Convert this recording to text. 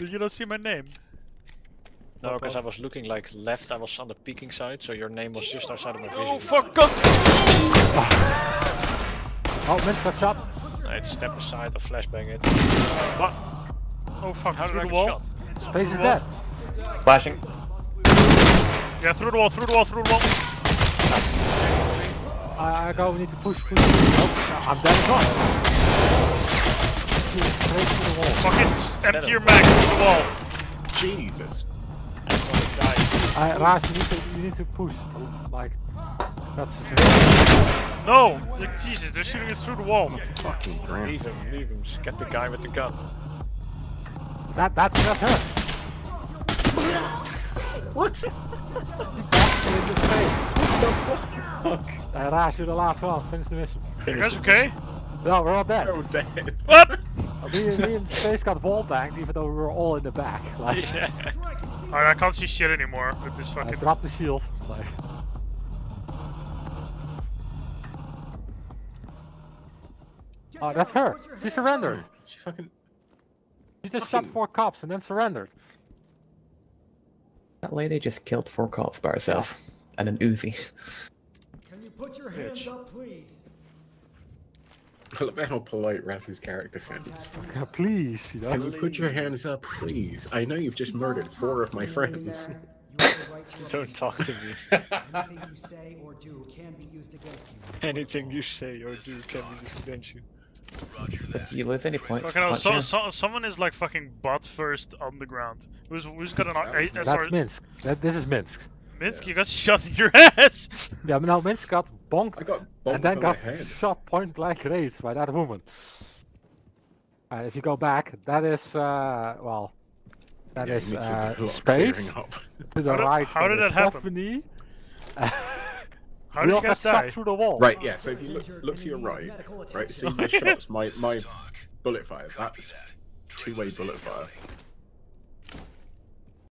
Did you not see my name? No, because I was looking like left, I was on the peeking side, so your name was just outside of my oh, vision. Oh fuck! God. Oh, Minsk got shot. I'd step aside or flashbang it. What? Oh fuck! How did through I the get wall. shot? Space is dead. Flashing. Yeah, through the wall, through the wall, through the wall. I, I go, we need to push, push. Oh, I'm dead as well. Straight through the wall. Fucking empty your mag through the wall. Jesus. Uh, Raj, you need to, you need to push. Like, that's the No! It's Like, Jesus, they're shooting us through the wall. Fucking grand. Leave him, leave him, just get the guy with the gun. That, that's, that's her. What? She boxed me in the face. Fuck. Uh, Raj, you're the last one. Finish the mission. You guys okay? No, we're all dead. Oh, dead. What? Me, me and Space got wall banged even though we were all in the back. Like, Yeah. Alright, I can't see shit anymore with this I fucking. dropped the shield. Like, oh, that's her. She surrendered. She fucking. She just shot four cops and then surrendered. That lady just killed four cops by herself. And an Uzi. Can you put your hands up, please? I love how polite Razz's character sounds. Yeah, please, you know. Can you put your hands up, please? I know you've just murdered four of my friends. You have the right to Don't talk to me. Anything you say or do can be used against you. Anything you say or do can be used against you. But do you lose any points? Fucking hell, Punch so, so, someone is like fucking butt first on the ground. Who's who's got an uh, That's sorry, Minsk. That, this is Minsk. Minsk, you got shot in your ass. Yeah, but no, Minsk got bonked I got bonked and then got shot point blank range by that woman. Uh, if you go back, that is, uh, well, that Yeah, is he needs to uh, do a lot of space. To the How did- right, how there did is that happen? Stephanie. How we did all you guys got shot die? through the wall. Right, yeah, so if you look, look to your right, right, see my shots, my, my bullet fire, that's two-way bullet fire.